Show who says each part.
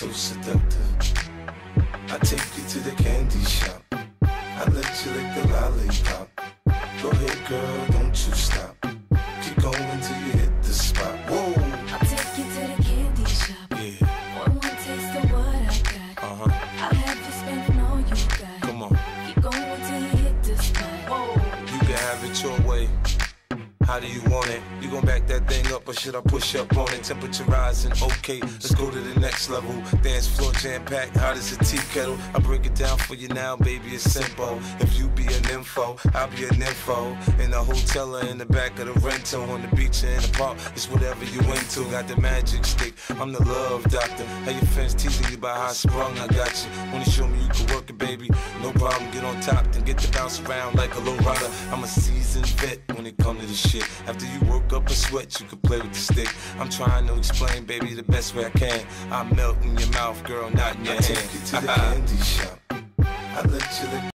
Speaker 1: so seductive. I take you to the candy shop. I let you lick the lollipop. Go ahead, girl, don't you stop. Keep going till you hit the spot. Whoa.
Speaker 2: I take you to the candy shop.
Speaker 1: Yeah.
Speaker 2: One more taste of what I got.
Speaker 3: Uh
Speaker 1: huh.
Speaker 2: I'll have you spending all you got. Come
Speaker 1: on.
Speaker 2: Keep going till you hit the spot. Whoa. You
Speaker 1: can have it your way. How do you want it? You gon' back that thing up or should I push up on it? Temperature rising, okay, let's go to the next level. Dance floor jam packed, hot as a tea kettle. I break it down for you now, baby, it's simple. If you be an info, I'll be an info. In the hotel or in the back of the rental, on the beach or in the park, it's whatever you into. Got the magic stick, I'm the love doctor. How your friends teasing you about how I sprung, I got you. Wanna show me you can work it, baby? No problem, get on top, then get to bounce around like a low rider. I'm a seasoned vet it come to this shit. After you work up a sweat, you can play with the stick. I'm trying to explain, baby, the best way I can. I melt in your mouth, girl, not in your I hand. take you to the candy shop. I let you